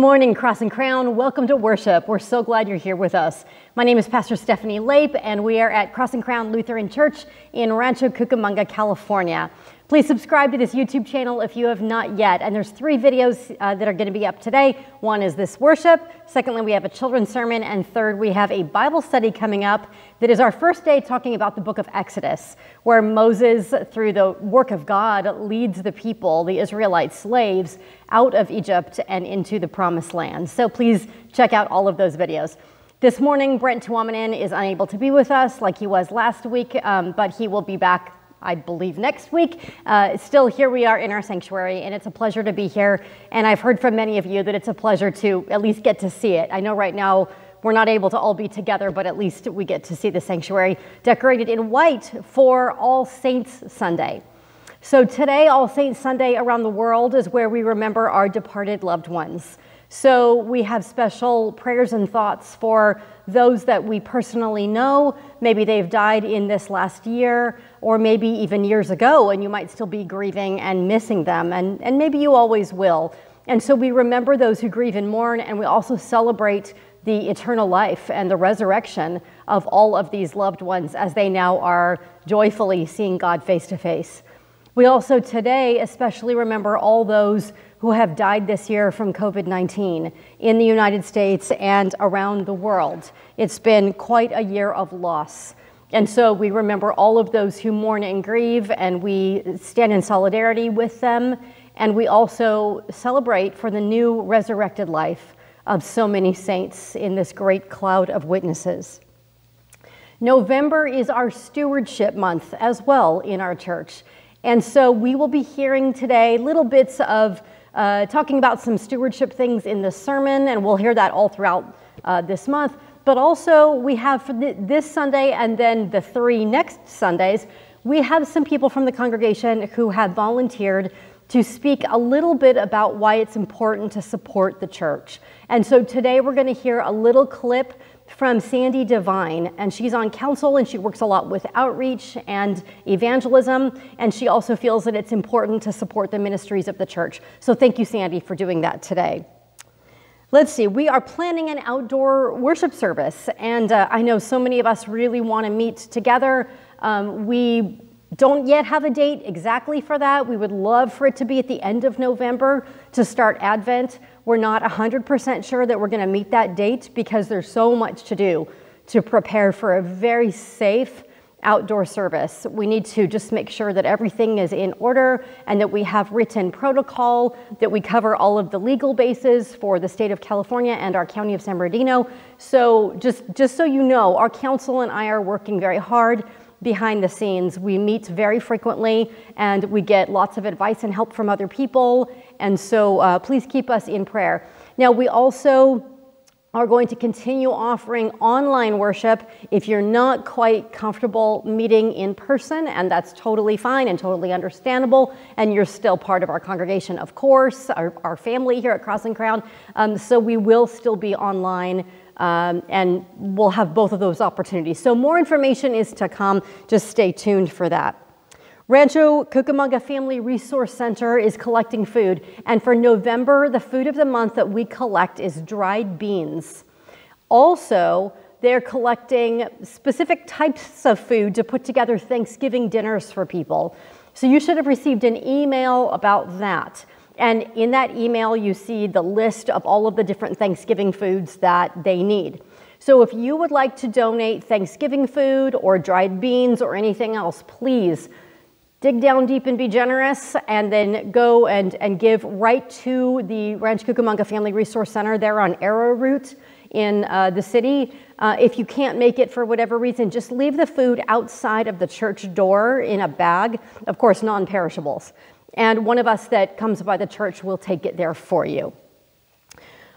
Good morning, Cross and Crown. Welcome to worship. We're so glad you're here with us. My name is Pastor Stephanie Lape, and we are at Cross and Crown Lutheran Church in Rancho Cucamonga, California. Please subscribe to this YouTube channel if you have not yet. And there's three videos uh, that are going to be up today. One is this worship. Secondly, we have a children's sermon. And third, we have a Bible study coming up that is our first day talking about the book of Exodus, where Moses, through the work of God, leads the people, the Israelite slaves, out of Egypt and into the promised land. So please check out all of those videos. This morning, Brent Tuomanen is unable to be with us like he was last week, um, but he will be back I believe next week. Uh, still, here we are in our sanctuary, and it's a pleasure to be here. And I've heard from many of you that it's a pleasure to at least get to see it. I know right now we're not able to all be together, but at least we get to see the sanctuary decorated in white for All Saints Sunday. So today, All Saints Sunday around the world is where we remember our departed loved ones. So we have special prayers and thoughts for those that we personally know. Maybe they've died in this last year, or maybe even years ago, and you might still be grieving and missing them, and, and maybe you always will. And so we remember those who grieve and mourn, and we also celebrate the eternal life and the resurrection of all of these loved ones as they now are joyfully seeing God face to face. We also today especially remember all those who have died this year from COVID 19 in the United States and around the world. It's been quite a year of loss. And so we remember all of those who mourn and grieve, and we stand in solidarity with them. And we also celebrate for the new resurrected life of so many saints in this great cloud of witnesses. November is our stewardship month as well in our church. And so we will be hearing today little bits of uh, talking about some stewardship things in the sermon, and we'll hear that all throughout uh, this month. But also, we have for this Sunday and then the three next Sundays, we have some people from the congregation who have volunteered to speak a little bit about why it's important to support the church. And so today we're going to hear a little clip from Sandy Devine, and she's on council and she works a lot with outreach and evangelism, and she also feels that it's important to support the ministries of the church. So thank you, Sandy, for doing that today. Let's see, we are planning an outdoor worship service, and uh, I know so many of us really want to meet together. Um, we don't yet have a date exactly for that. We would love for it to be at the end of November to start Advent. We're not 100% sure that we're going to meet that date because there's so much to do to prepare for a very safe outdoor service. We need to just make sure that everything is in order and that we have written protocol, that we cover all of the legal bases for the state of California and our county of San Bernardino. So just, just so you know, our council and I are working very hard behind the scenes. We meet very frequently and we get lots of advice and help from other people. And so uh, please keep us in prayer. Now, we also are going to continue offering online worship if you're not quite comfortable meeting in person, and that's totally fine and totally understandable, and you're still part of our congregation, of course, our, our family here at Cross and Crown. Um, so we will still be online um, and we'll have both of those opportunities. So more information is to come. Just stay tuned for that. Rancho Cucamonga Family Resource Center is collecting food, and for November, the food of the month that we collect is dried beans. Also, they're collecting specific types of food to put together Thanksgiving dinners for people. So you should have received an email about that. And in that email, you see the list of all of the different Thanksgiving foods that they need. So if you would like to donate Thanksgiving food or dried beans or anything else, please dig down deep and be generous and then go and, and give right to the Rancho Cucamonga Family Resource Center there on Arrow Route in uh, the city. Uh, if you can't make it for whatever reason, just leave the food outside of the church door in a bag, of course, non perishables and one of us that comes by the church will take it there for you.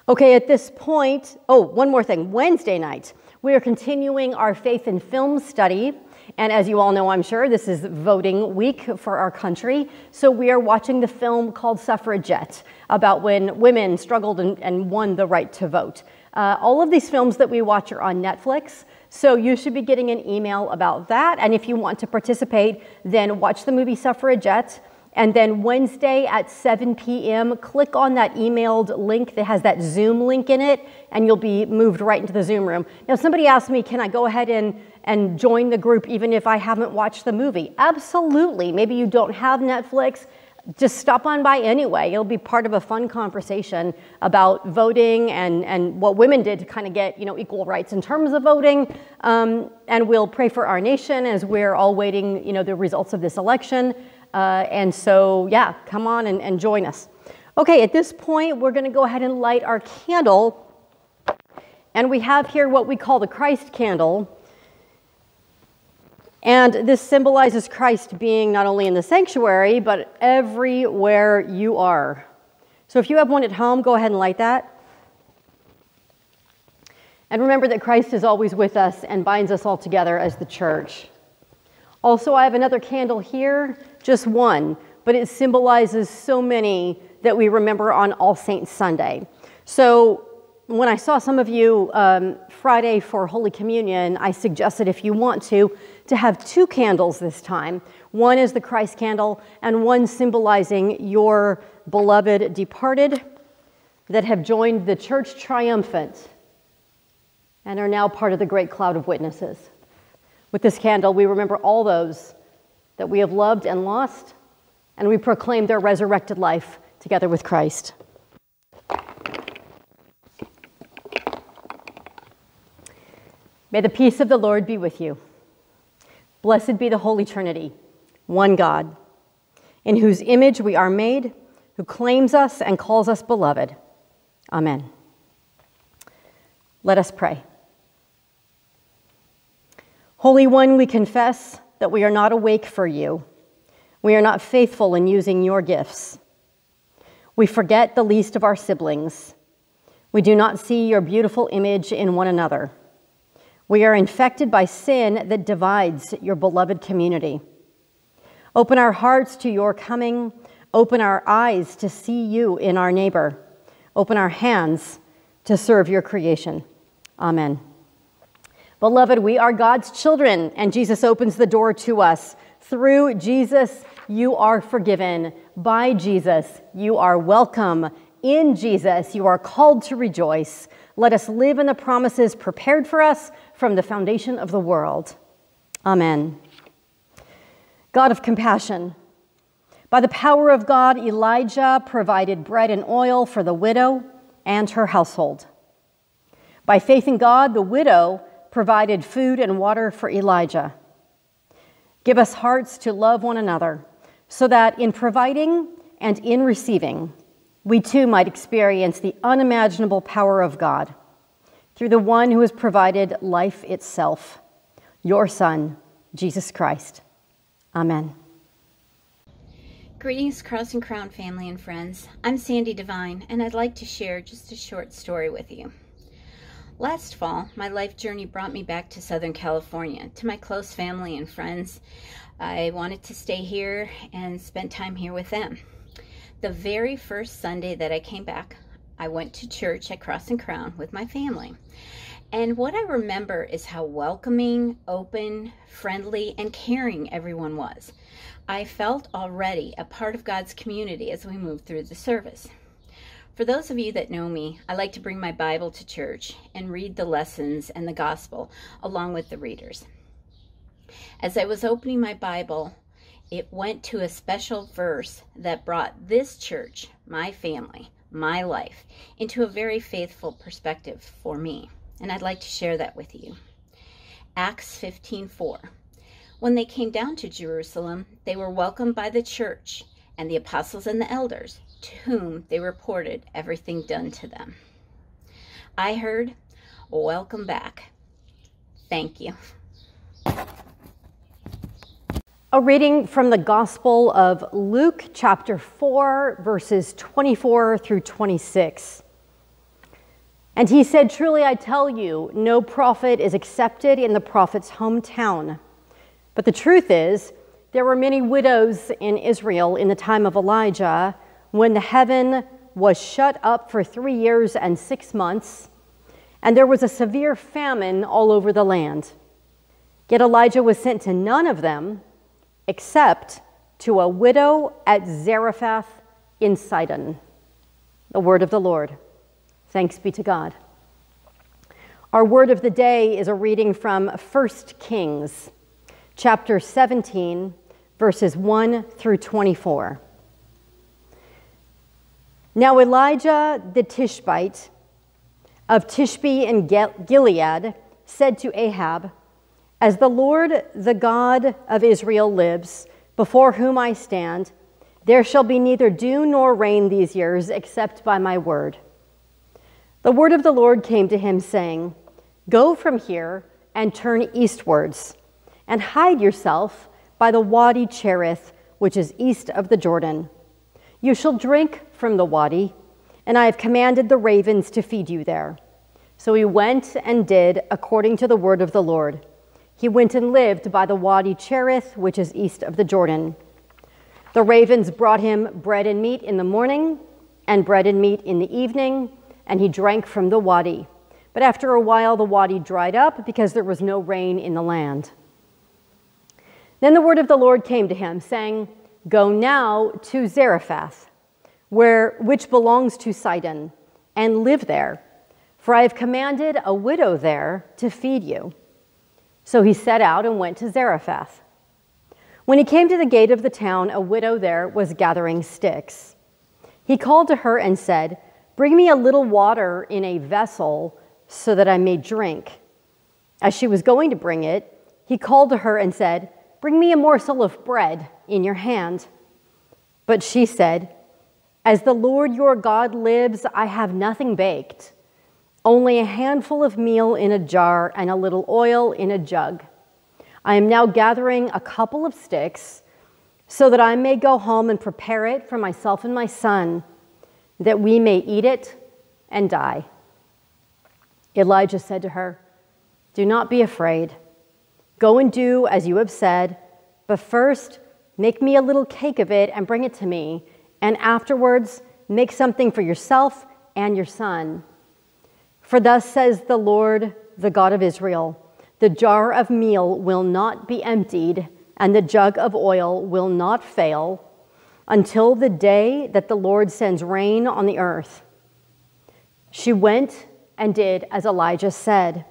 Okay, at this point, oh, one more thing. Wednesday night, we are continuing our faith in film study. And as you all know, I'm sure, this is voting week for our country. So we are watching the film called Suffragette about when women struggled and, and won the right to vote. Uh, all of these films that we watch are on Netflix. So you should be getting an email about that. And if you want to participate, then watch the movie Suffragette And then Wednesday at 7 p.m., click on that emailed link that has that Zoom link in it, and you'll be moved right into the Zoom room. Now, somebody asked me, can I go ahead and, and join the group even if I haven't watched the movie? Absolutely. Maybe you don't have Netflix. Just stop on by anyway. It'll be part of a fun conversation about voting and, and what women did to kind of get you know, equal rights in terms of voting. Um, and we'll pray for our nation as we're all waiting you know, the results of this election. Uh, and so, yeah, come on and, and join us. Okay, at this point, we're going to go ahead and light our candle. And we have here what we call the Christ candle. And this symbolizes Christ being not only in the sanctuary, but everywhere you are. So if you have one at home, go ahead and light that. And remember that Christ is always with us and binds us all together as the church. Also, I have another candle here, just one, but it symbolizes so many that we remember on All Saints Sunday. So, when I saw some of you um, Friday for Holy Communion, I suggested if you want to, to have two candles this time. One is the Christ candle, and one symbolizing your beloved departed that have joined the church triumphant and are now part of the great cloud of witnesses. With this candle, we remember all those that we have loved and lost, and we proclaim their resurrected life together with Christ. May the peace of the Lord be with you. Blessed be the Holy Trinity, one God, in whose image we are made, who claims us and calls us beloved. Amen. Let us pray. Holy One, we confess that we are not awake for you. We are not faithful in using your gifts. We forget the least of our siblings. We do not see your beautiful image in one another. We are infected by sin that divides your beloved community. Open our hearts to your coming. Open our eyes to see you in our neighbor. Open our hands to serve your creation. Amen. Beloved, we are God's children, and Jesus opens the door to us. Through Jesus, you are forgiven. By Jesus, you are welcome. In Jesus, you are called to rejoice. Let us live in the promises prepared for us from the foundation of the world. Amen. God of compassion, by the power of God, Elijah provided bread and oil for the widow and her household. By faith in God, the widow provided food and water for Elijah. Give us hearts to love one another, so that in providing and in receiving, we too might experience the unimaginable power of God through the one who has provided life itself, your Son, Jesus Christ. Amen. Greetings, Cross and Crown family and friends. I'm Sandy Devine, and I'd like to share just a short story with you. Last fall, my life journey brought me back to Southern California, to my close family and friends. I wanted to stay here and spend time here with them. The very first Sunday that I came back, I went to church at Cross and Crown with my family. And what I remember is how welcoming, open, friendly, and caring everyone was. I felt already a part of God's community as we moved through the service. For those of you that know me, I like to bring my Bible to church and read the lessons and the gospel along with the readers. As I was opening my Bible, it went to a special verse that brought this church, my family, my life, into a very faithful perspective for me. And I'd like to share that with you. Acts 15:4. When they came down to Jerusalem, they were welcomed by the church and the apostles and the elders to whom they reported everything done to them. I heard, welcome back. Thank you. A reading from the Gospel of Luke, chapter 4, verses 24 through 26. And he said, Truly I tell you, no prophet is accepted in the prophet's hometown. But the truth is, there were many widows in Israel in the time of Elijah when the heaven was shut up for three years and six months, and there was a severe famine all over the land. Yet Elijah was sent to none of them except to a widow at Zarephath in Sidon. The word of the Lord. Thanks be to God. Our word of the day is a reading from 1 Kings, chapter 17, verses 1 through 24. Now Elijah the Tishbite of Tishbe in Gilead said to Ahab, As the Lord, the God of Israel, lives, before whom I stand, there shall be neither dew nor rain these years except by my word. The word of the Lord came to him, saying, Go from here and turn eastwards, and hide yourself by the Wadi Cherith, which is east of the Jordan. You shall drink from the wadi, and I have commanded the ravens to feed you there. So he went and did according to the word of the Lord. He went and lived by the Wadi Cherith, which is east of the Jordan. The ravens brought him bread and meat in the morning, and bread and meat in the evening, and he drank from the wadi. But after a while, the wadi dried up because there was no rain in the land. Then the word of the Lord came to him, saying, Go now to Zarephath, where, which belongs to Sidon, and live there, for I have commanded a widow there to feed you. So he set out and went to Zarephath. When he came to the gate of the town, a widow there was gathering sticks. He called to her and said, Bring me a little water in a vessel so that I may drink. As she was going to bring it, he called to her and said, Bring me a morsel of bread in your hand. But she said, As the Lord your God lives, I have nothing baked only a handful of meal in a jar and a little oil in a jug. I am now gathering a couple of sticks so that I may go home and prepare it for myself and my son, that we may eat it and die. Elijah said to her, Do not be afraid. Go and do as you have said, but first make me a little cake of it and bring it to me, and afterwards make something for yourself and your son. For thus says the Lord, the God of Israel the jar of meal will not be emptied, and the jug of oil will not fail until the day that the Lord sends rain on the earth. She went and did as Elijah said,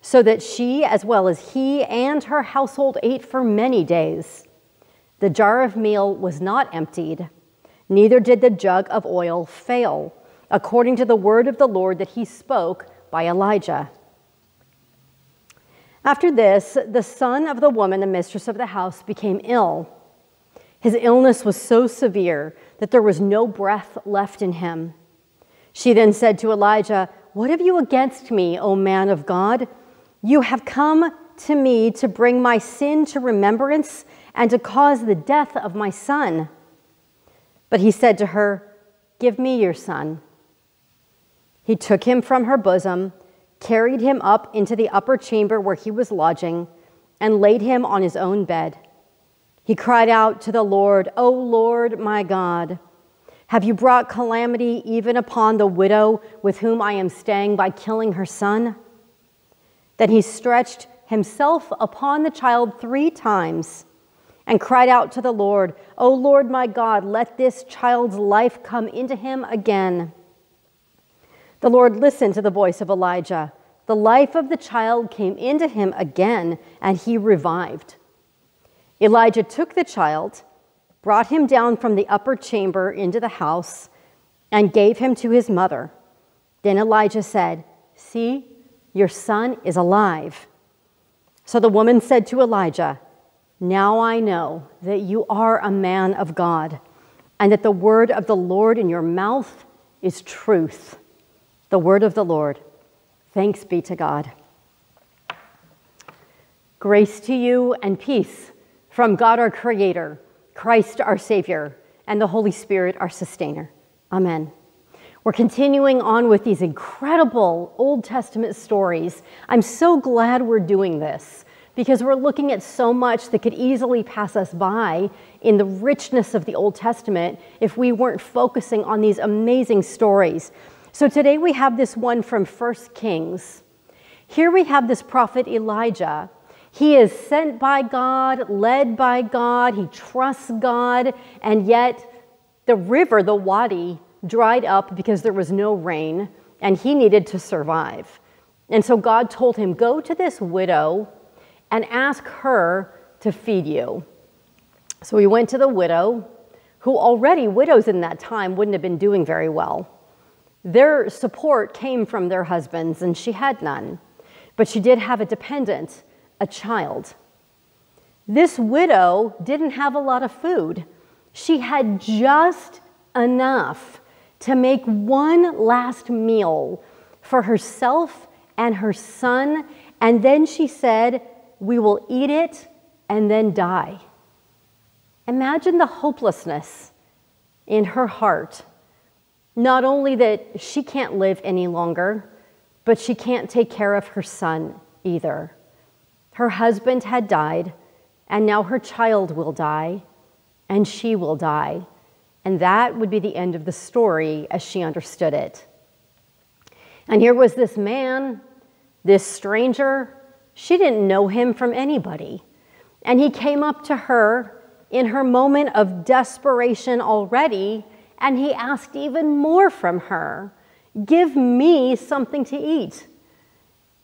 so that she, as well as he and her household, ate for many days. The jar of meal was not emptied, neither did the jug of oil fail according to the word of the Lord that he spoke by Elijah. After this, the son of the woman, the mistress of the house, became ill. His illness was so severe that there was no breath left in him. She then said to Elijah, What have you against me, O man of God? You have come to me to bring my sin to remembrance and to cause the death of my son. But he said to her, Give me your son. He took him from her bosom, carried him up into the upper chamber where he was lodging, and laid him on his own bed. He cried out to the Lord, O Lord my God, have you brought calamity even upon the widow with whom I am staying by killing her son? Then he stretched himself upon the child three times and cried out to the Lord, O Lord my God, let this child's life come into him again. The Lord listened to the voice of Elijah. The life of the child came into him again, and he revived. Elijah took the child, brought him down from the upper chamber into the house, and gave him to his mother. Then Elijah said, See, your son is alive. So the woman said to Elijah, Now I know that you are a man of God, and that the word of the Lord in your mouth is truth. The word of the Lord. Thanks be to God. Grace to you and peace from God our Creator, Christ our Savior, and the Holy Spirit our Sustainer. Amen. We're continuing on with these incredible Old Testament stories. I'm so glad we're doing this because we're looking at so much that could easily pass us by in the richness of the Old Testament if we weren't focusing on these amazing stories. So today we have this one from 1 Kings. Here we have this prophet Elijah. He is sent by God, led by God, he trusts God, and yet the river, the Wadi, dried up because there was no rain and he needed to survive. And so God told him, Go to this widow and ask her to feed you. So he went to the widow, who already, widows in that time wouldn't have been doing very well. Their support came from their husbands, and she had none. But she did have a dependent, a child. This widow didn't have a lot of food. She had just enough to make one last meal for herself and her son. And then she said, We will eat it and then die. Imagine the hopelessness in her heart. Not only that she can't live any longer, but she can't take care of her son either. Her husband had died, and now her child will die, and she will die. And that would be the end of the story as she understood it. And here was this man, this stranger. She didn't know him from anybody. And he came up to her in her moment of desperation already, and he asked even more from her Give me something to eat.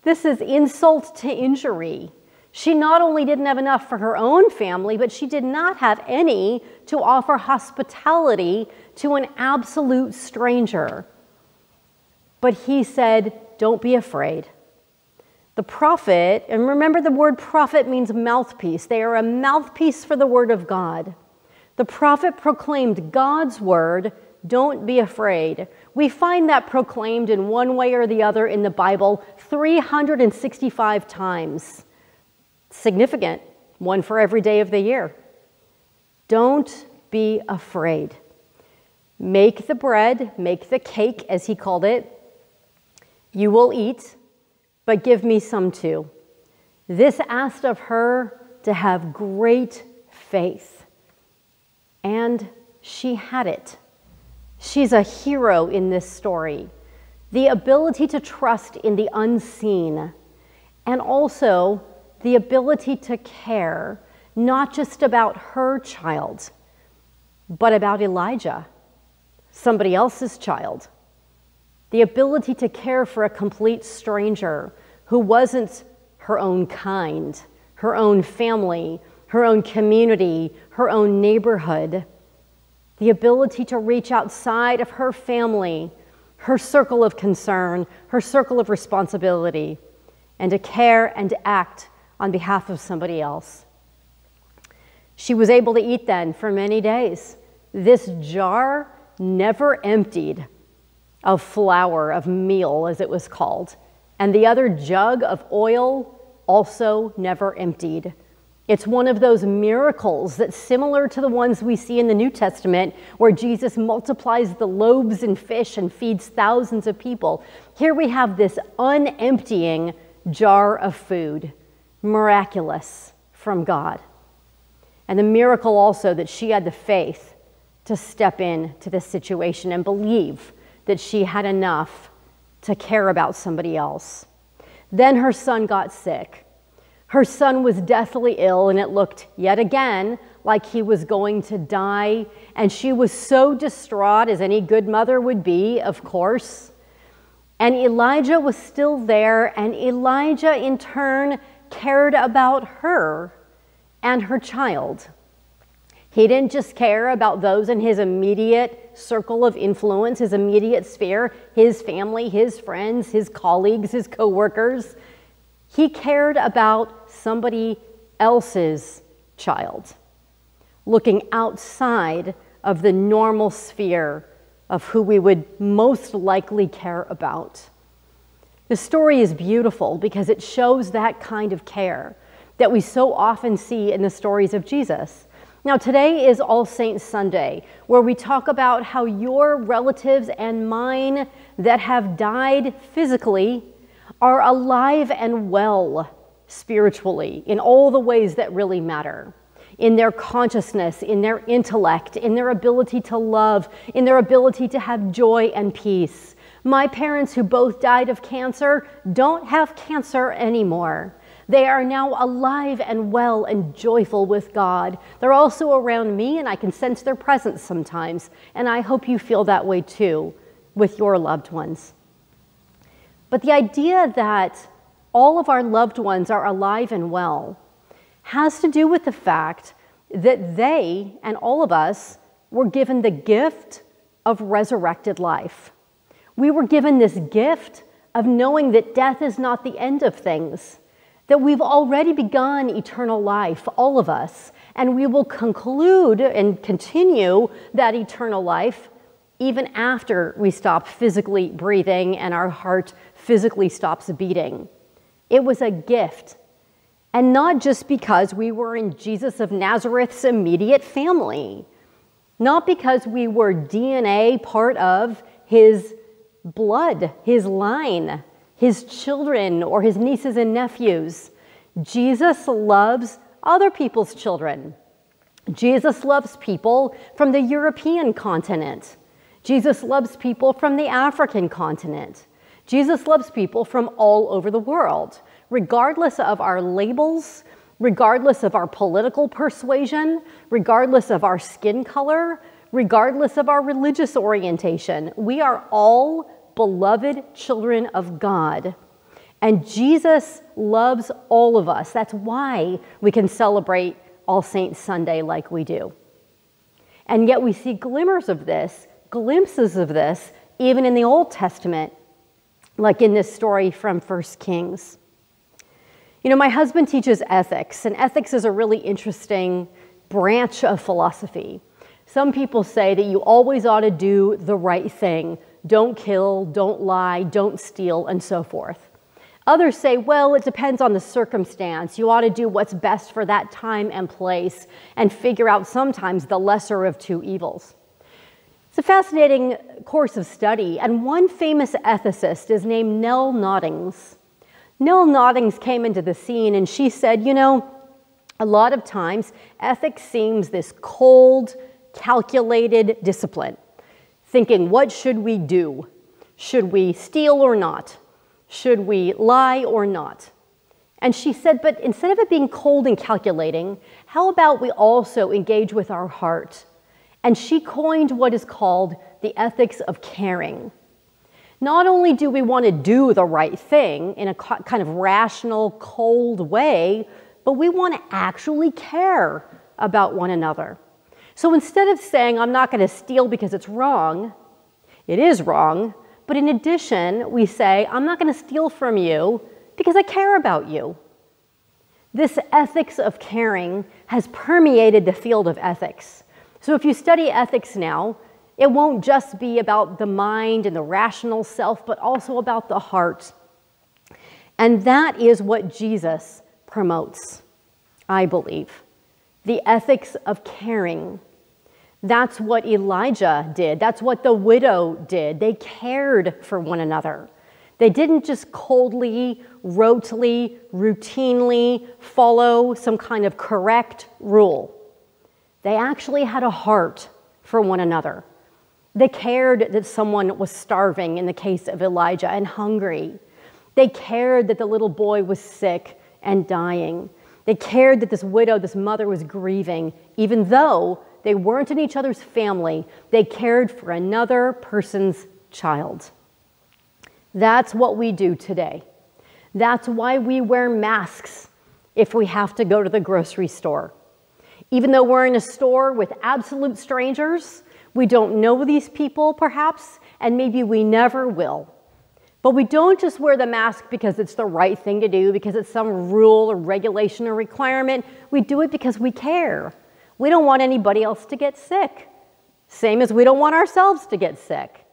This is insult to injury. She not only didn't have enough for her own family, but she did not have any to offer hospitality to an absolute stranger. But he said, Don't be afraid. The prophet, and remember the word prophet means mouthpiece, they are a mouthpiece for the word of God. The prophet proclaimed God's word, don't be afraid. We find that proclaimed in one way or the other in the Bible 365 times. Significant, one for every day of the year. Don't be afraid. Make the bread, make the cake, as he called it. You will eat but give me some too. This asked of her to have great faith. And she had it. She's a hero in this story. The ability to trust in the unseen, and also the ability to care, not just about her child, but about Elijah, somebody else's child. The ability to care for a complete stranger who wasn't her own kind, her own family, her own community, her own neighborhood. The ability to reach outside of her family, her circle of concern, her circle of responsibility, and to care and act on behalf of somebody else. She was able to eat then for many days. This jar never emptied of flour, of meal, as it was called and the other jug of oil also never emptied. It's one of those miracles that's similar to the ones we see in the New Testament where Jesus multiplies the loaves and fish and feeds thousands of people. Here we have this unemptying jar of food, miraculous from God. And the miracle also that she had the faith to step in to this situation and believe that she had enough to care about somebody else. Then her son got sick. Her son was deathly ill, and it looked yet again like he was going to die. And she was so distraught, as any good mother would be, of course. And Elijah was still there, and Elijah, in turn, cared about her and her child. He didn't just care about those in his immediate circle of influence, his immediate sphere, his family, his friends, his colleagues, his coworkers. He cared about somebody else's child, looking outside of the normal sphere of who we would most likely care about. The story is beautiful because it shows that kind of care that we so often see in the stories of Jesus. Now, today is All Saints Sunday, where we talk about how your relatives and mine that have died physically are alive and well spiritually in all the ways that really matter in their consciousness, in their intellect, in their ability to love, in their ability to have joy and peace. My parents, who both died of cancer, don't have cancer anymore. They are now alive and well and joyful with God. They're also around me, and I can sense their presence sometimes. And I hope you feel that way too with your loved ones. But the idea that all of our loved ones are alive and well has to do with the fact that they and all of us were given the gift of resurrected life. We were given this gift of knowing that death is not the end of things, that we've already begun eternal life, all of us, and we will conclude and continue that eternal life even after we stop physically breathing and our heart physically stops beating. It was a gift. And not just because we were in Jesus of Nazareth's immediate family, not because we were DNA part of his blood, his line, his children, or his nieces and nephews. Jesus loves other people's children. Jesus loves people from the European continent. Jesus loves people from the African continent. Jesus loves people from all over the world, regardless of our labels, regardless of our political persuasion, regardless of our skin color, regardless of our religious orientation. We are all beloved children of God. And Jesus loves all of us. That's why we can celebrate All Saints Sunday like we do. And yet we see glimmers of this, glimpses of this, even in the Old Testament, like in this story from 1 Kings. You know, my husband teaches ethics, and ethics is a really interesting branch of philosophy. Some people say that you always ought to do the right thing. Don't kill, don't lie, don't steal, and so forth. Others say, well, it depends on the circumstance. You ought to do what's best for that time and place and figure out sometimes the lesser of two evils. It's a fascinating course of study, and one famous ethicist is named Nell Noddings. Nell Noddings came into the scene and she said, you know, a lot of times ethics seems this cold, calculated discipline, thinking, what should we do? Should we steal or not? Should we lie or not? And she said, but instead of it being cold and calculating, how about we also engage with our heart? And she coined what is called the ethics of caring. Not only do we want to do the right thing in a kind of rational, cold way, but we want to actually care about one another. So instead of saying, I'm not going to steal because it's wrong, it is wrong, but in addition, we say, I'm not going to steal from you because I care about you. This ethics of caring has permeated the field of ethics. So if you study ethics now, it won't just be about the mind and the rational self, but also about the heart. And that is what Jesus promotes, I believe. The ethics of caring that's what Elijah did. That's what the widow did. They cared for one another. They didn't just coldly, rotely, routinely follow some kind of correct rule. They actually had a heart for one another. They cared that someone was starving in the case of Elijah and hungry. They cared that the little boy was sick and dying. They cared that this widow, this mother, was grieving, even though they weren't in each other's family. They cared for another person's child. That's what we do today. That's why we wear masks if we have to go to the grocery store. Even though we're in a store with absolute strangers, we don't know these people perhaps, and maybe we never will. But we don't just wear the mask because it's the right thing to do, because it's some rule or regulation or requirement. We do it because we care. We don't want anybody else to get sick, same as we don't want ourselves to get sick.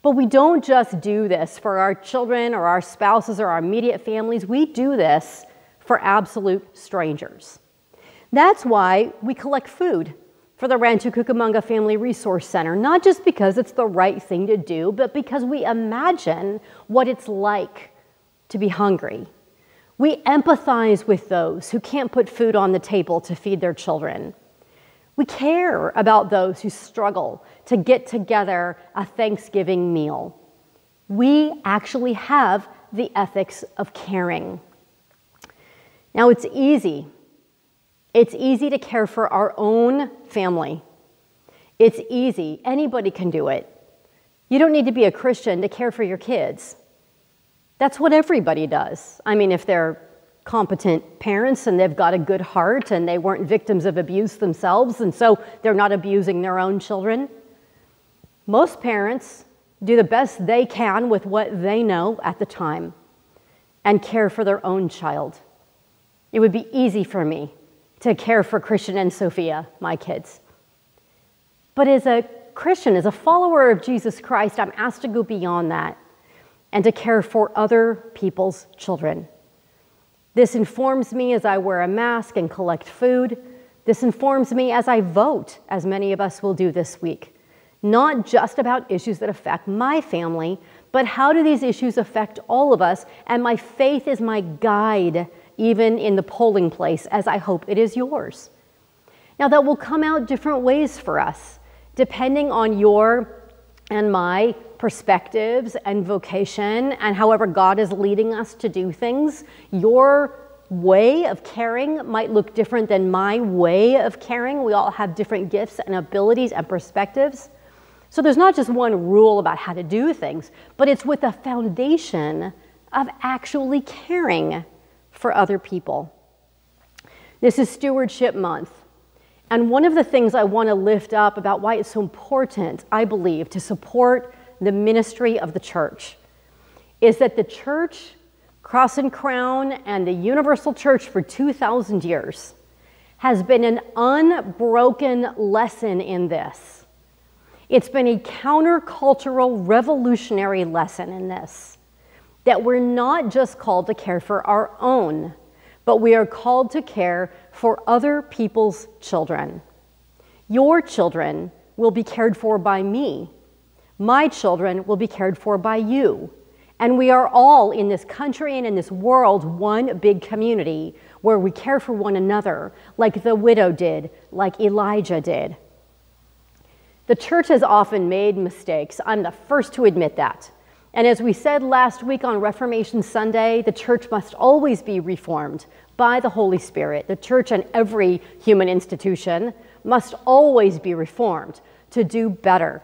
But we don't just do this for our children or our spouses or our immediate families. We do this for absolute strangers. That's why we collect food for the Rancho Cucamonga Family Resource Center, not just because it's the right thing to do, but because we imagine what it's like to be hungry. We empathize with those who can't put food on the table to feed their children. We care about those who struggle to get together a Thanksgiving meal. We actually have the ethics of caring. Now, it's easy. It's easy to care for our own family. It's easy. Anybody can do it. You don't need to be a Christian to care for your kids. That's what everybody does. I mean, if they're competent parents and they've got a good heart and they weren't victims of abuse themselves, and so they're not abusing their own children. Most parents do the best they can with what they know at the time and care for their own child. It would be easy for me to care for Christian and Sophia, my kids. But as a Christian, as a follower of Jesus Christ, I'm asked to go beyond that and to care for other people's children. This informs me as I wear a mask and collect food. This informs me as I vote, as many of us will do this week. Not just about issues that affect my family, but how do these issues affect all of us? And my faith is my guide, even in the polling place, as I hope it is yours. Now, that will come out different ways for us depending on your and my perspectives and vocation and however God is leading us to do things, your way of caring might look different than my way of caring. We all have different gifts and abilities and perspectives. So there's not just one rule about how to do things, but it's with a foundation of actually caring for other people. This is Stewardship Month. And one of the things I want to lift up about why it's so important, I believe, to support the ministry of the church is that the church, Cross and Crown, and the Universal Church for 2,000 years has been an unbroken lesson in this. It's been a countercultural, revolutionary lesson in this that we're not just called to care for our own, but we are called to care for other people's children. Your children will be cared for by me. My children will be cared for by you. And we are all in this country and in this world one big community where we care for one another, like the widow did, like Elijah did. The church has often made mistakes. I'm the first to admit that. And as we said last week on Reformation Sunday, the church must always be reformed by the Holy Spirit. The church and every human institution must always be reformed to do better,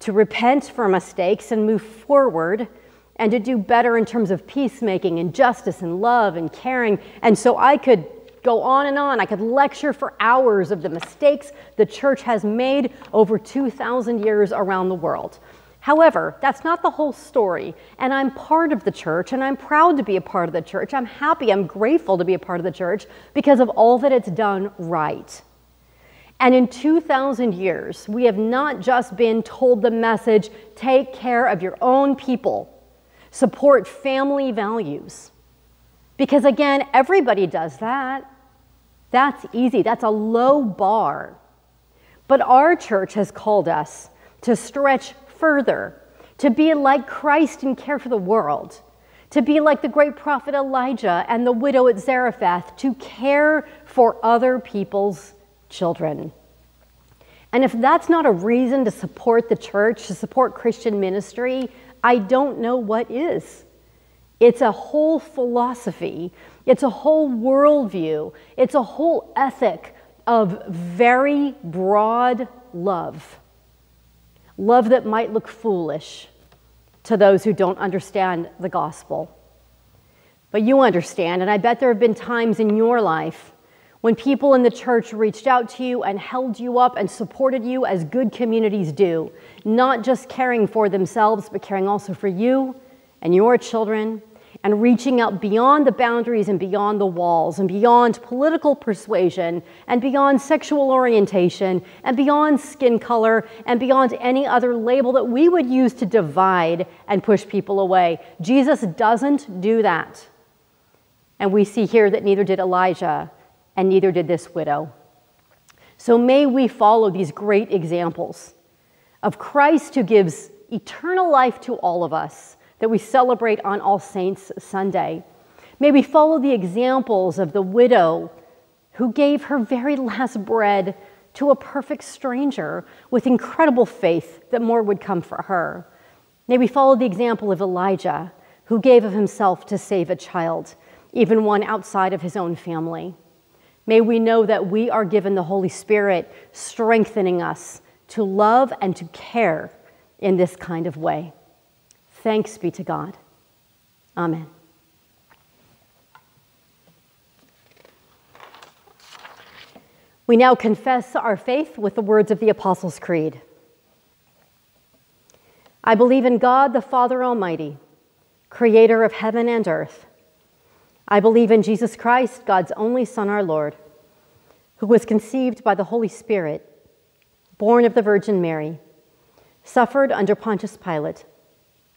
to repent for mistakes and move forward, and to do better in terms of peacemaking and justice and love and caring. And so I could go on and on. I could lecture for hours of the mistakes the church has made over 2,000 years around the world. However, that's not the whole story. And I'm part of the church, and I'm proud to be a part of the church. I'm happy, I'm grateful to be a part of the church because of all that it's done right. And in 2,000 years, we have not just been told the message take care of your own people, support family values. Because again, everybody does that. That's easy, that's a low bar. But our church has called us to stretch further, to be like Christ and care for the world, to be like the great prophet Elijah and the widow at Zarephath, to care for other people's children. And if that's not a reason to support the church, to support Christian ministry, I don't know what is. It's a whole philosophy, it's a whole worldview, it's a whole ethic of very broad love love that might look foolish to those who don't understand the gospel. But you understand, and I bet there have been times in your life when people in the church reached out to you and held you up and supported you as good communities do, not just caring for themselves, but caring also for you and your children and reaching out beyond the boundaries and beyond the walls and beyond political persuasion and beyond sexual orientation and beyond skin color and beyond any other label that we would use to divide and push people away. Jesus doesn't do that. And we see here that neither did Elijah and neither did this widow. So may we follow these great examples of Christ who gives eternal life to all of us that we celebrate on All Saints Sunday. May we follow the examples of the widow who gave her very last bread to a perfect stranger with incredible faith that more would come for her. May we follow the example of Elijah, who gave of himself to save a child. even one outside of his own family. May we know that we are given the Holy Spirit strengthening us to love and to care in this kind of way. Thanks be to God. Amen. We now confess our faith with the words of the Apostles' Creed. I believe in God, the Father Almighty, creator of heaven and earth. I believe in Jesus Christ, God's only Son, our Lord, who was conceived by the Holy Spirit, born of the Virgin Mary, suffered under Pontius Pilate,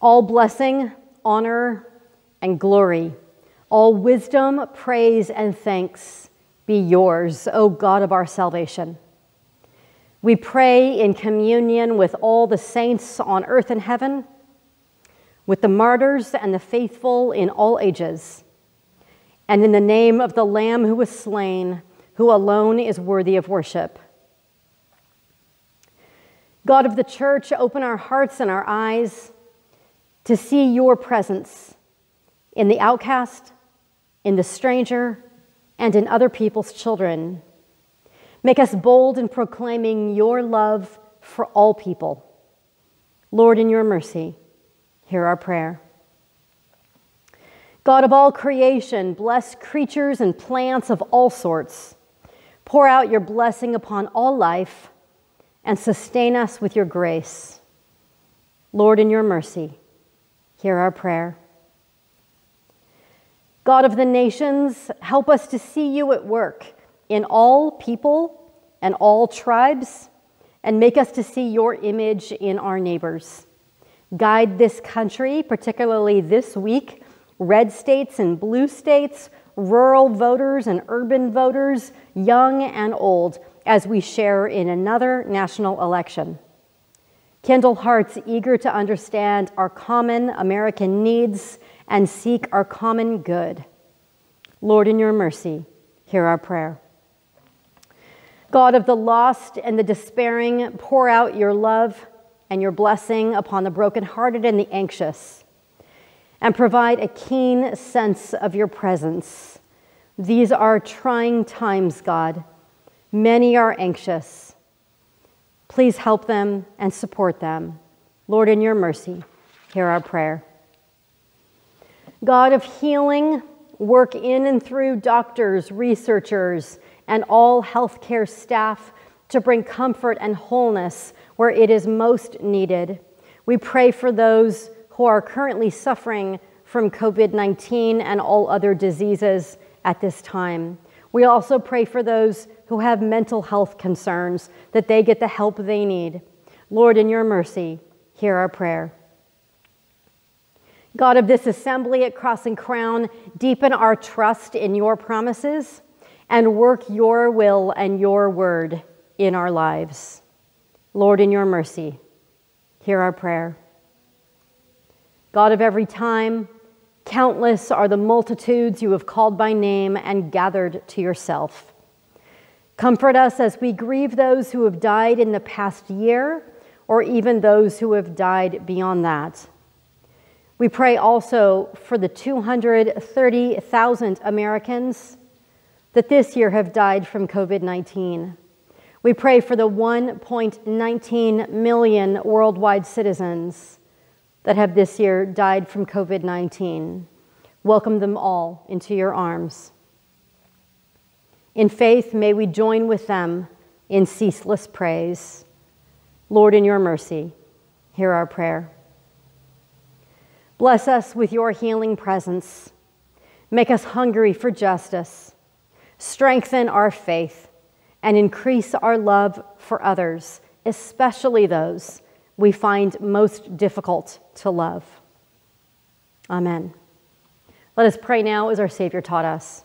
All blessing, honor, and glory, all wisdom, praise, and thanks be yours, O God of our salvation. We pray in communion with all the saints on earth and heaven, with the martyrs and the faithful in all ages, and in the name of the Lamb who was slain, who alone is worthy of worship. God of the church, open our hearts and our eyes to see your presence in the outcast, in the stranger, and in other people's children. Make us bold in proclaiming your love for all people. Lord, in your mercy, hear our prayer. God of all creation, bless creatures and plants of all sorts. Pour out your blessing upon all life and sustain us with your grace. Lord, in your mercy, hear our prayer. God of the nations, help us to see you at work in all people and all tribes, and make us to see your image in our neighbors. Guide this country, particularly this week, red states and blue states, rural voters and urban voters, young and old, as we share in another national election. Kindle hearts eager to understand our common American needs and seek our common good. Lord, in your mercy, hear our prayer. God of the lost and the despairing, pour out your love and your blessing upon the brokenhearted and the anxious, and provide a keen sense of your presence. These are trying times, God. Many are anxious. Please help them and support them. Lord, in your mercy, hear our prayer. God of healing, work in and through doctors, researchers, and all healthcare staff to bring comfort and wholeness where it is most needed. We pray for those who are currently suffering from COVID 19 and all other diseases at this time. We also pray for those who have mental health concerns that they get the help they need. Lord, in your mercy, hear our prayer. God of this assembly at Cross and Crown, deepen our trust in your promises and work your will and your word in our lives. Lord, in your mercy, hear our prayer. God of every time, countless are the multitudes you have called by name and gathered to yourself. Comfort us as we grieve those who have died in the past year or even those who have died beyond that. We pray also for the 230,000 Americans that this year have died from COVID 19. We pray for the 1.19 million worldwide citizens that have this year died from COVID 19. Welcome them all into your arms. In faith, may we join with them in ceaseless praise. Lord, in your mercy, hear our prayer. Bless us with your healing presence. Make us hungry for justice. Strengthen our faith and increase our love for others, especially those we find most difficult to love. Amen. Let us pray now as our Savior taught us.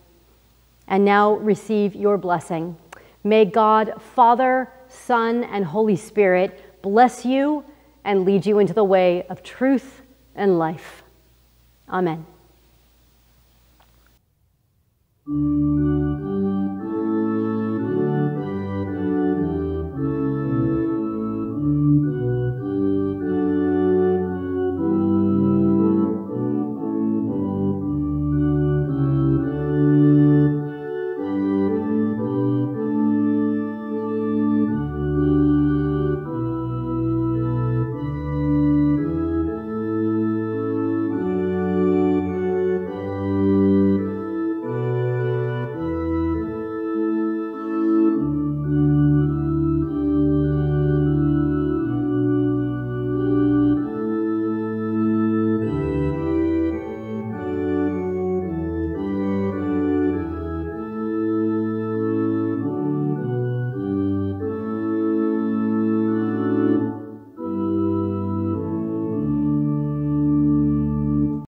And now receive your blessing. May God, Father, Son, and Holy Spirit bless you and lead you into the way of truth and life. Amen.